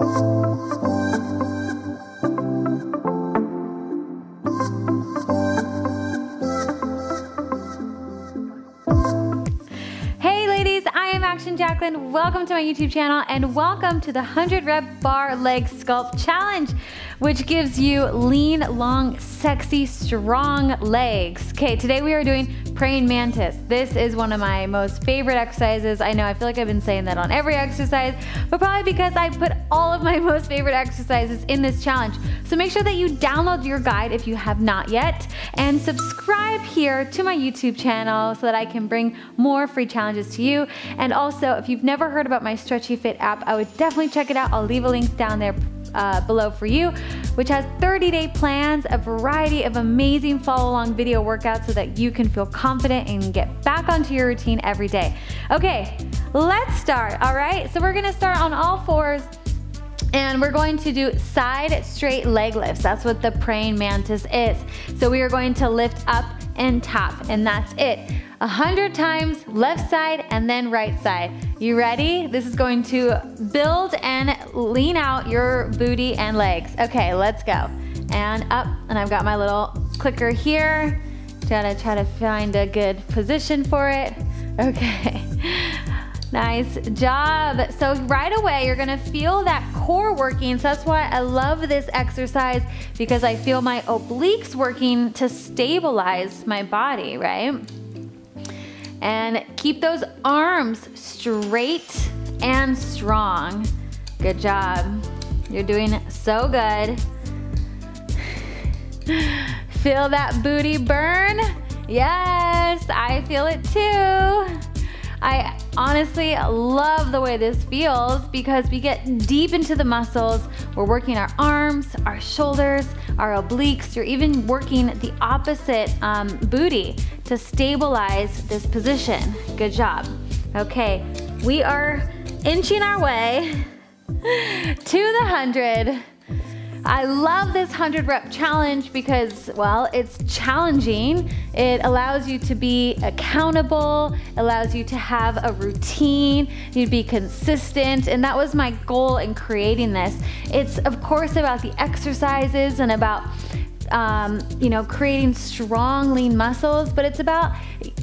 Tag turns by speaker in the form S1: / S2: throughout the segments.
S1: Action Welcome to my YouTube channel and welcome to the 100 rep barre leg sculpt challenge, which gives you lean, long, sexy, strong legs. Okay, today we are doing praying mantis. This is one of my most favorite exercises. I know I feel like I've been saying that on every exercise, but probably because I put all of my most favorite exercises in this challenge. So make sure that you download your guide if you have not yet and subscribe here to my YouTube channel so that I can bring more free challenges to you. And also, if you've never heard about my Stretchy Fit app, I would definitely check it out. I'll leave a link down there uh, below for you, which has 30 day plans, a variety of amazing follow along video workouts so that you can feel confident and get back onto your routine every day. Okay, let's start. All right, so we're gonna start on all fours and we're going to do side straight leg lifts. That's what the praying mantis is. So we are going to lift up and tap, and that's it. A hundred times left side and then right side. You ready? This is going to build and lean out your booty and legs. Okay, let's go. And up, and I've got my little clicker here. Gotta try to find a good position for it. Okay. Nice job. So right away, you're gonna feel that core working. So that's why I love this exercise because I feel my obliques working to stabilize my body, right? And keep those arms straight and strong. Good job. You're doing so good. feel that booty burn? Yes, I feel it too. I honestly love the way this feels because we get deep into the muscles. We're working our arms, our shoulders, our obliques. You're even working the opposite um, booty to stabilize this position. Good job. Okay, we are inching our way to the 100. I love this 100 rep challenge because, well, it's challenging. It allows you to be accountable, allows you to have a routine, you to be consistent, and that was my goal in creating this. It's, of course, about the exercises and about um, you know, creating strong, lean muscles, but it's about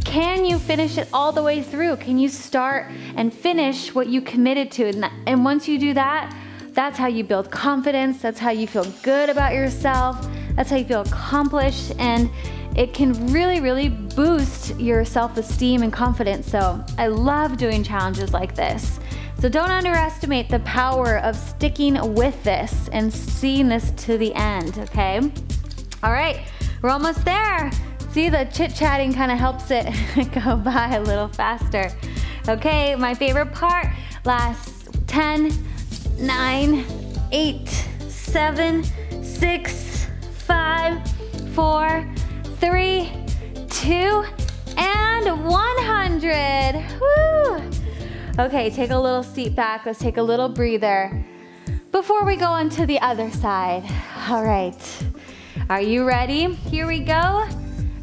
S1: can you finish it all the way through? Can you start and finish what you committed to? And, and once you do that, that's how you build confidence. That's how you feel good about yourself. That's how you feel accomplished. And it can really, really boost your self esteem and confidence. So I love doing challenges like this. So don't underestimate the power of sticking with this and seeing this to the end, okay? All right, we're almost there. See, the chit chatting kind of helps it go by a little faster. Okay, my favorite part, last 10, nine, eight, seven, six, five, four, three, two, and 100. Woo! Okay, take a little seat back. Let's take a little breather before we go on to the other side. All right, are you ready? Here we go.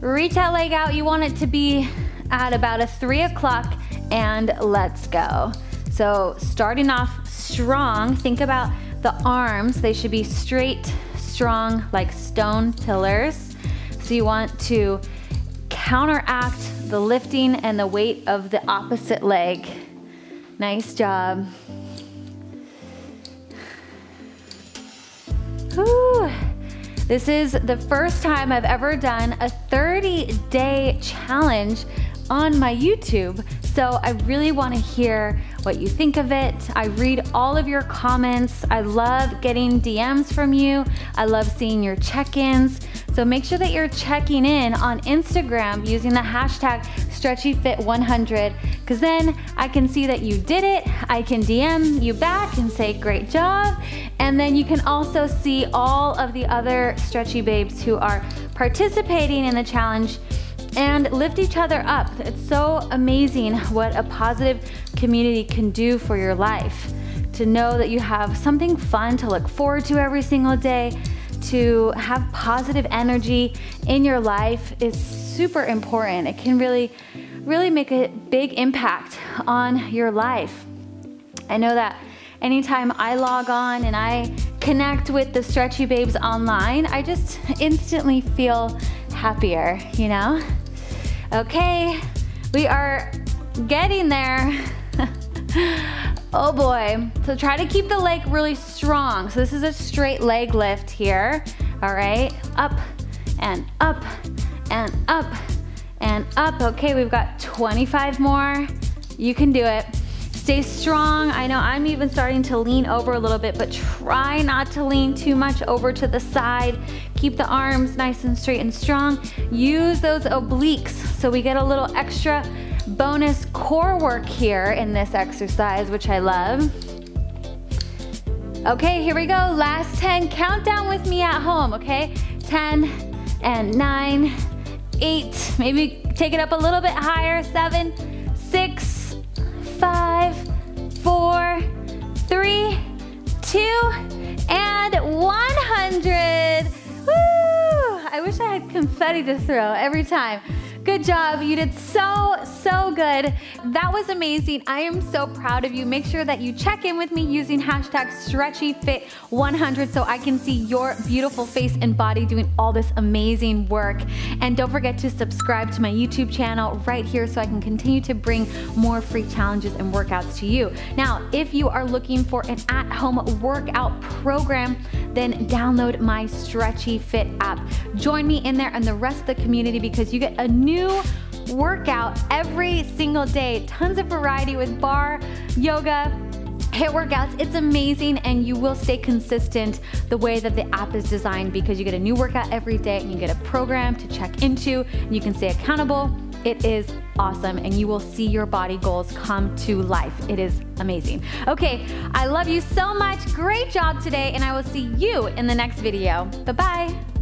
S1: Reach that leg out. You want it to be at about a three o'clock and let's go. So starting off strong, think about the arms. They should be straight, strong, like stone pillars. So you want to counteract the lifting and the weight of the opposite leg. Nice job. Whew. This is the first time I've ever done a 30 day challenge on my YouTube. So I really wanna hear what you think of it. I read all of your comments. I love getting DMs from you. I love seeing your check-ins. So make sure that you're checking in on Instagram using the hashtag StretchyFit100 because then I can see that you did it. I can DM you back and say great job. And then you can also see all of the other stretchy babes who are participating in the challenge and lift each other up. It's so amazing what a positive community can do for your life. To know that you have something fun to look forward to every single day, to have positive energy in your life is super important. It can really, really make a big impact on your life. I know that anytime I log on and I connect with the Stretchy Babes online, I just instantly feel happier, you know? Okay, we are getting there. oh boy. So try to keep the leg really strong. So this is a straight leg lift here. All right, up and up and up and up. Okay, we've got 25 more. You can do it. Stay strong. I know I'm even starting to lean over a little bit, but try not to lean too much over to the side. Keep the arms nice and straight and strong. Use those obliques so we get a little extra bonus core work here in this exercise, which I love. Okay, here we go. Last 10. Count down with me at home, okay? 10 and 9, 8. Maybe take it up a little bit higher. 7, 6, 5, 4, 3, 2, and 100. Woo! I wish I had confetti to throw every time. Good job. You did so, so good. That was amazing. I am so proud of you. Make sure that you check in with me using hashtag StretchyFit100 so I can see your beautiful face and body doing all this amazing work. And don't forget to subscribe to my YouTube channel right here so I can continue to bring more free challenges and workouts to you. Now, if you are looking for an at-home workout program, then download my Stretchy Fit app. Join me in there and the rest of the community because you get a new new workout every single day. Tons of variety with barre, yoga, HIIT workouts. It's amazing and you will stay consistent the way that the app is designed because you get a new workout every day and you get a program to check into and you can stay accountable. It is awesome and you will see your body goals come to life. It is amazing. Okay, I love you so much. Great job today and I will see you in the next video. Bye-bye.